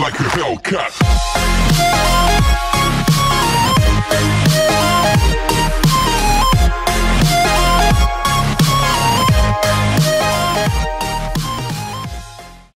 like a Hellcat.